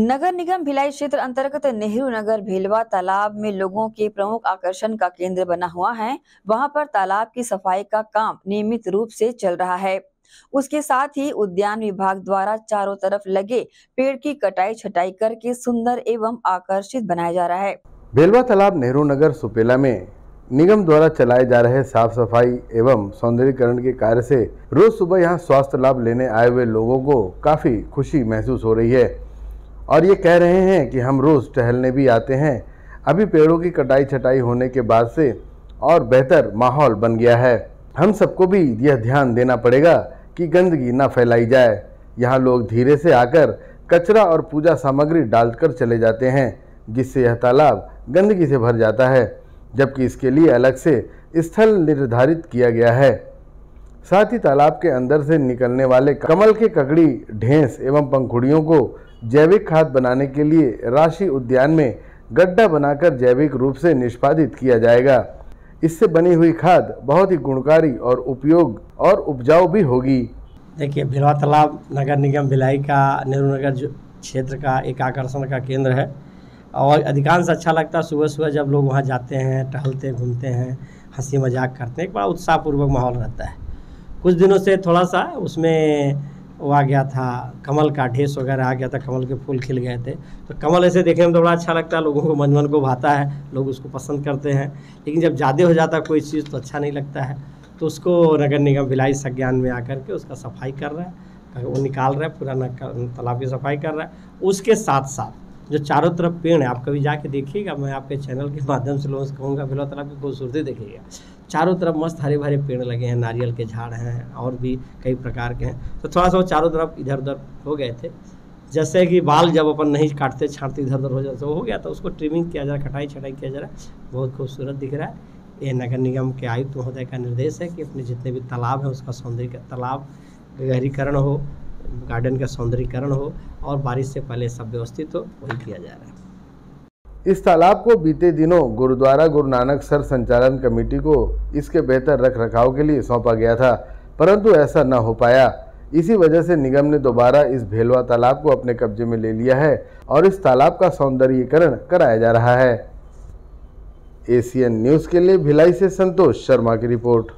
नगर निगम भिलाई क्षेत्र अंतर्गत नेहरू नगर भेलवा तालाब में लोगों के प्रमुख आकर्षण का केंद्र बना हुआ है। वहाँ पर तालाब की सफ़ाई का काम नियमित रूप से चल रहा है। उसके साथ ही उद्यान विभाग द्वारा चारों तरफ़ लगे पेड़ की कटाई छटाई करके सुंदर एवं आकर्षित बनाया जा रहा है। बेलवा तालाब नेहरू नगर सुपेला में निगम द्वारा चलाए जा रहे साफ़ सफ़ाई एवं सौंदर्यीकरण के कार्य से रोज सुबह यहाँ स्वास्थ्य लाभ लेने आए हुए लोगों को काफ़ी खुशी महसूस हो रही है। और ये कह रहे हैं कि हम रोज़ टहलने भी आते हैं। अभी पेड़ों की कटाई छटाई होने के बाद से और बेहतर माहौल बन गया है। हम सबको भी यह ध्यान देना पड़ेगा कि गंदगी न फैलाई जाए। यहाँ लोग धीरे से आकर कचरा और पूजा सामग्री डालकर चले जाते हैं, जिससे यह तालाब गंदगी से भर जाता है, जबकि इसके लिए अलग से स्थल निर्धारित किया गया है। साथ ही तालाब के अंदर से निकलने वाले कमल के ककड़ी, ढेंस एवं पंखुड़ियों को जैविक खाद बनाने के लिए राशि उद्यान में गड्ढा बनाकर जैविक रूप से निष्पादित किया जाएगा। इससे बनी हुई खाद बहुत ही गुणकारी और उपयोग और उपजाऊ भी होगी। देखिए भिलवा तालाब नगर निगम भिलाई का, नेहरू नगर क्षेत्र का एक आकर्षण का केंद्र है। और अधिकांश अच्छा लगता है सुबह सुबह जब लोग वहाँ जाते हैं, टहलते, घूमते हैं हँसी मज़ाक करते हैं, एक बड़ा उत्साहपूर्वक माहौल रहता है। कुछ दिनों से थोड़ा सा उसमें वो आ गया था, कमल का ढेस वगैरह आ गया था, कमल के फूल खिल गए थे। तो कमल ऐसे देखने में तो बड़ा अच्छा लगता है, लोगों को मन मन को भाता है, लोग उसको पसंद करते हैं। लेकिन जब ज़्यादा हो जाता है कोई चीज़ तो अच्छा नहीं लगता है। तो उसको नगर निगम भिलाई संज्ञान में आकर के उसका सफ़ाई कर रहा है वो निकाल रहा है पुराना तालाब की सफ़ाई कर रहा है। उसके साथ साथ जो चारों तरफ़ पेड़ है, आप कभी जाके देखिएगा, मैं आपके चैनल के माध्यम से लोगों से कहूँगा भिलवा तालाब की खूबसूरती देखिएगा। चारों तरफ़ मस्त हरे भरे पेड़ लगे हैं, नारियल के झाड़ हैं, और भी कई प्रकार के हैं। तो थोड़ा सा वो चारों तरफ़ इधर उधर हो गए थे। जैसे कि बाल जब अपन नहीं काटते, छाँटते इधर उधर हो जाते तो हो गया तो उसको ट्रिमिंग किया जा रहा कटाई छटाई किया जा रहा है। बहुत खूबसूरत दिख रहा है। ये नगर निगम के आयुक्त महोदय का निर्देश है कि अपने जितने भी तालाब हैं, उसका सौंदर्य तालाब, गहरीकरण हो। गार्डन का सौंदर्यकरण हो और बारिश से पहले सब व्यवस्थित हो, वही किया जा रहा है। इस तालाब को बीते दिनों गुरुद्वारा गुरु नानक सर संचालन कमेटी को इसके बेहतर रख रखाव के लिए सौंपा गया था, परंतु ऐसा न हो पाया। इसी वजह से निगम ने दोबारा इस भेलवा तालाब को अपने कब्जे में ले लिया है और इस तालाब का सौंदर्यीकरण कराया जा रहा है। एशियन न्यूज़ के लिए भिलाई से संतोष शर्मा की रिपोर्ट।